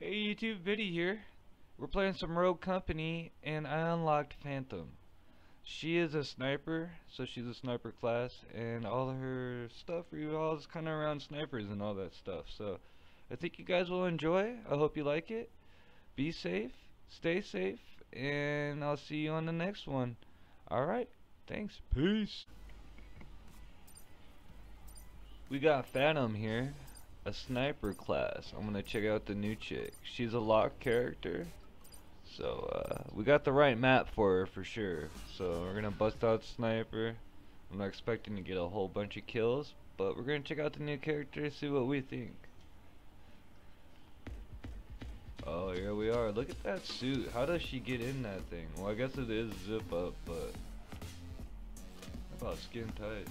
Hey YouTube, Viddi here. We're playing some Rogue Company, and I unlocked Phantom. She is a sniper, so she's a sniper class, and all her stuff revolves kind of around snipers and all that stuff. So, I think you guys will enjoy. I hope you like it. Be safe, stay safe, and I'll see you on the next one. Alright, thanks. Peace. We got Phantom here a sniper class. I'm gonna check out the new chick. She's a lock character. So uh, we got the right map for her for sure. So we're gonna bust out sniper. I'm not expecting to get a whole bunch of kills, but we're gonna check out the new character, see what we think. Oh, here we are. Look at that suit. How does she get in that thing? Well, I guess it is zip up, but about skin tight?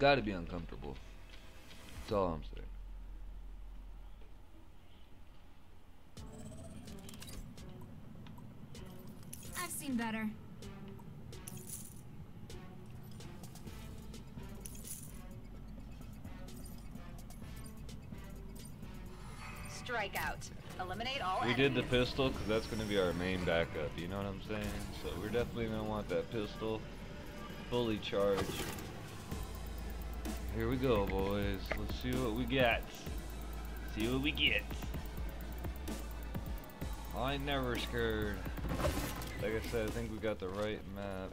Gotta be uncomfortable. That's all I'm saying. I've seen better. Strikeout. Eliminate all We enemies. did the pistol because that's going to be our main backup, you know what I'm saying? So we're definitely going to want that pistol fully charged. Here we go, boys. Let's see what we get. See what we get. I never scared. Like I said, I think we got the right map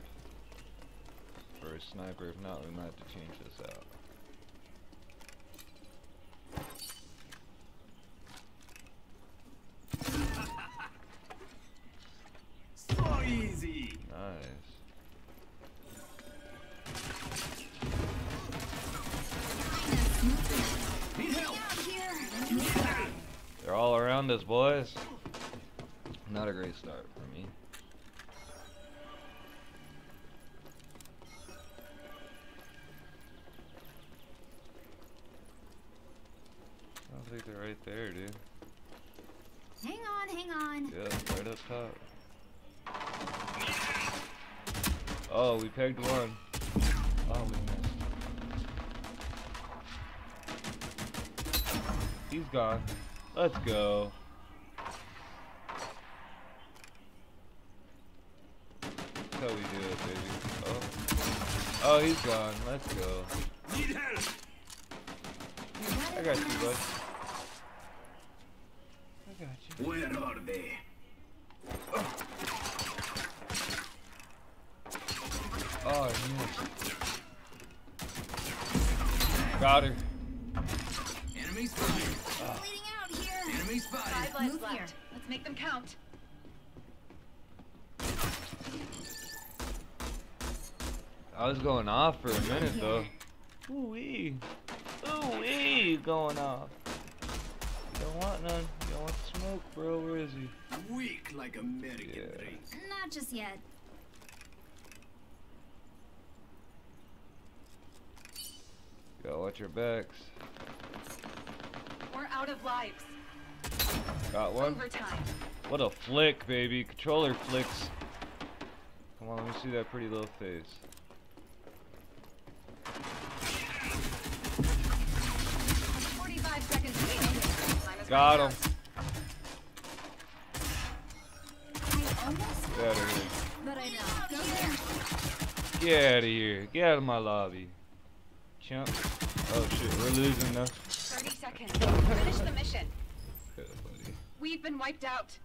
for a sniper. If not, we might have to change this out. Boys. Not a great start for me. I don't think they're right there, dude. Hang on, hang on. Yeah, right up top. Oh, we pegged one. Oh, we missed. He's gone. Let's go. How we do it, baby. Oh. Oh, he's gone. Let's go. Need help. I got you, bud. I got you. Where are they? Oh, I missed. Got her. Enemy spotted. Bleeding out here. Enemy spotted. Five lives Move left. here. Let's make them count. I was going off for a minute though. Ooh wee. Ooh wee going off. You don't want none. You don't want smoke, bro. Where is he? Weak like American Yeah. drink. Not just yet. Gotta watch your backs. We're out of lives. Got one. Overtime. What a flick, baby. Controller flicks. Come on, let me see that pretty little face. Got him. Get out of here. but I don't. Go there. Get out of here. Get out of my lobby. Chump. Oh shit, we're losing though. Thirty seconds. Finish the mission. We've been wiped out.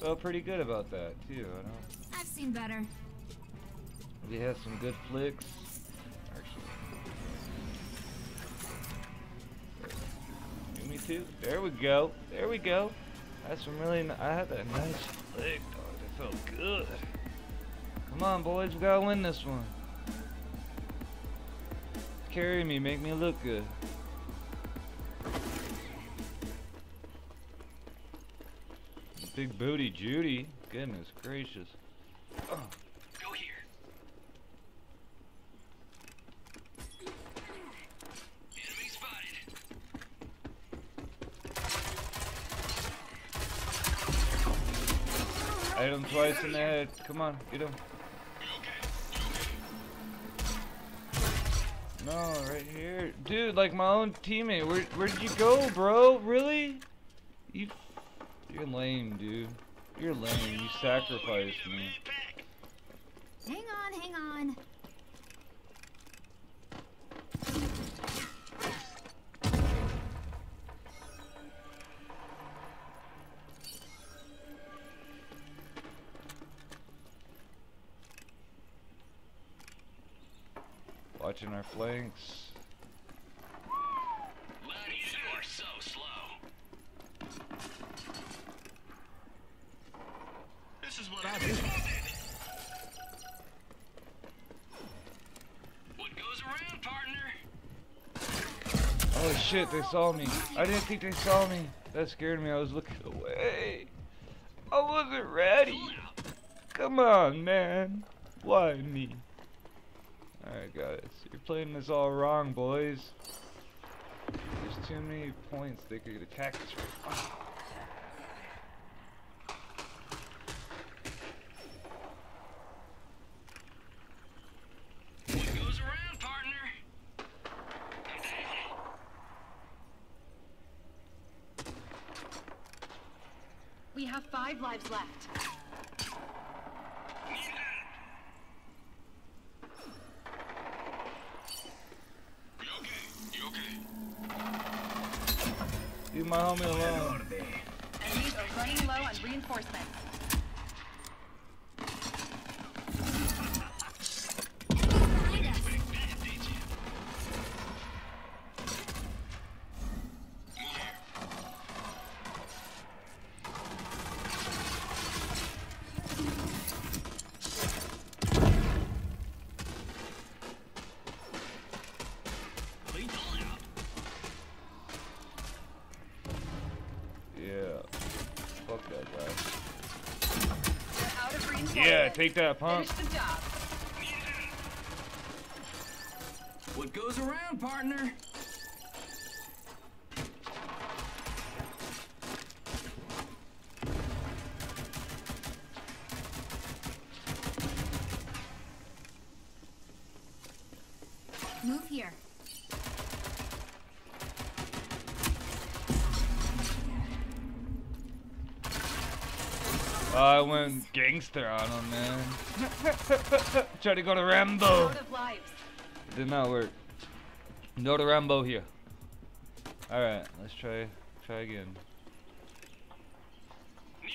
Felt pretty good about that too. I don't. I've seen better. We had some good flicks. Actually. Me two. There we go. There we go. That's some really. I had that nice flick, dog. It felt good. Come on, boys. We gotta win this one. Carry me. Make me look good. Big booty Judy. Goodness gracious. Oh. Go here. Enemy spotted. I hit him twice in the head. Come on, get him. No, right here. Dude, like my own teammate. Where, where'd you go, bro? Really? You you're lame, dude. You're lame. You sacrificed me. Hang on, hang on. Watching our flanks. Laddie, you are so slow. This is what I do. What goes around, partner? Oh shit, they saw me. I didn't think they saw me. That scared me. I was looking away. I wasn't ready. Come on, man. Why me? Alright, guys. You're playing this all wrong, boys. There's too many points they could attack us. Ah. What goes around, partner? We have lives left. You okay? You okay? Leave my homie alone. Enemies are running low on reinforcements. Take that, punk. The job. What goes around, partner? Move here. Oh, I went gangster on him, man. Try to go to Rambo. Out of lives. Did not work. No to Rambo here. Alright, let's try try again. Need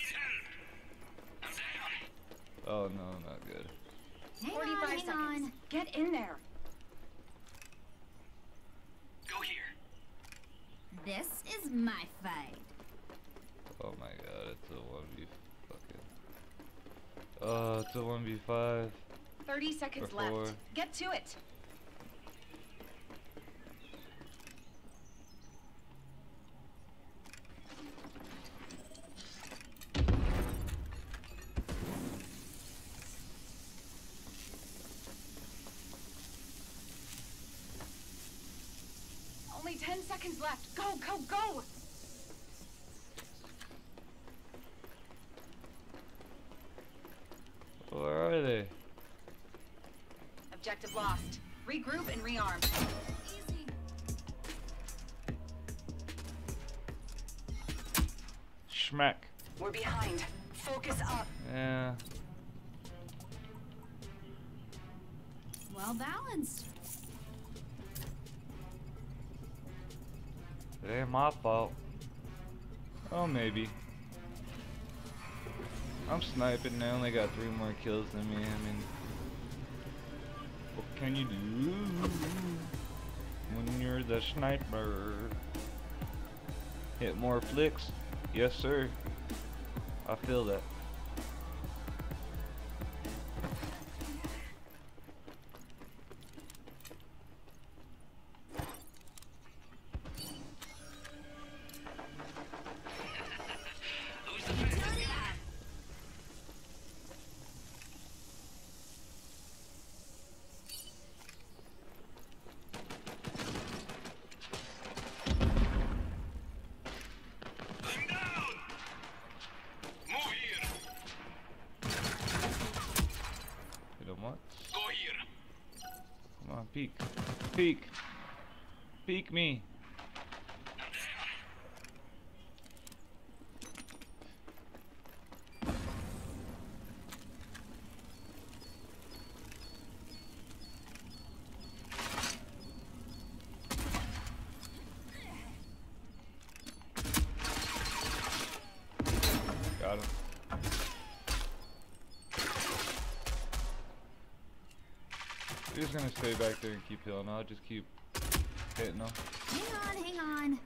help. I'm down. Oh no, not good. Hang 45 on, hang seconds. on. Get in there. Go here. This is my fight. Oh my god, it's a 1v fucking. Oh, it's a 1v5. 30 seconds left. Get to it. Only 10 seconds left. Go, go, go! Where are they? Objective lost. Regroup and rearm. Easy. Schmack. We're behind. Focus up. Yeah. Well balanced. It ain't my fault. Oh, maybe. I'm sniping. I only got three more kills than me. I mean, what can you do when you're the sniper? Hit more flicks? Yes, sir. I feel that. Peek. Peek. Peek me. Got him. We're just gonna stay back there and keep healing. I'll just keep hitting them. Hang on, hang on.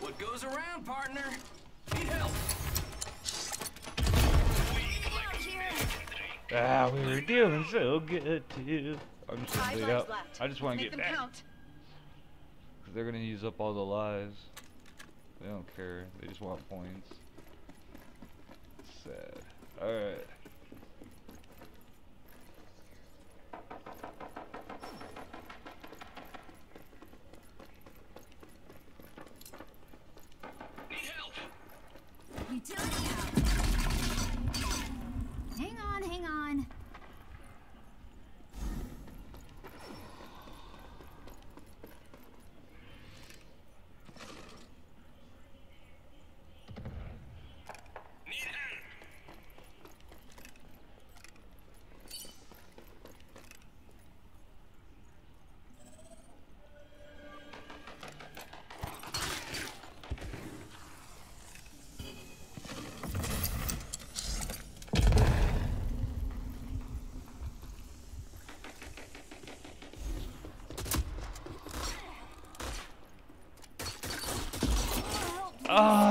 What goes around, partner? Need help. Out. Ah, we were doing so good too. I'm just gonna Five bleed out. I just want to Make get them back. count. Cause they're gonna use up all the lives. They don't care. They just want points. Alright.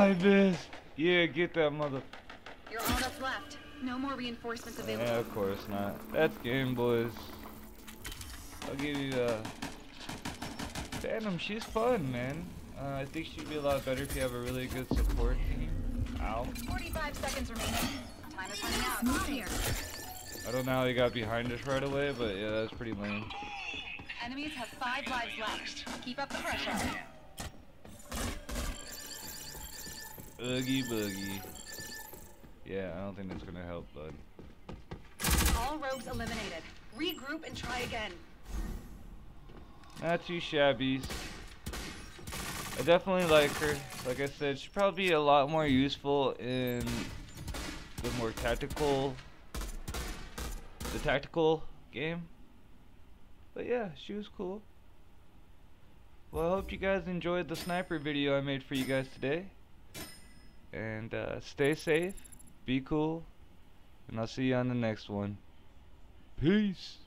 Ah, I. Yeah, get that mother. You're all that's left. No more reinforcements available. Yeah, of course not. That's game, boys. I'll give you uh Phantom, she's fun, man. Uh, I think she'd be a lot better if you have a really good support team. Ow. 45 seconds remaining. Time is running out. Not here. I don't know how he got behind us right away, but yeah, that's pretty lame. Enemies have five lives left. Keep up the pressure. Oogie boogie. Yeah, I don't think that's gonna help, bud. All rogues eliminated. Regroup and try again. Not too shabby. I definitely like her. Like I said, she'd probably be a lot more useful in the more tactical, the tactical game. But yeah, she was cool. Well, I hope you guys enjoyed the sniper video I made for you guys today. And uh, stay safe, be cool, and I'll see you on the next one. Peace.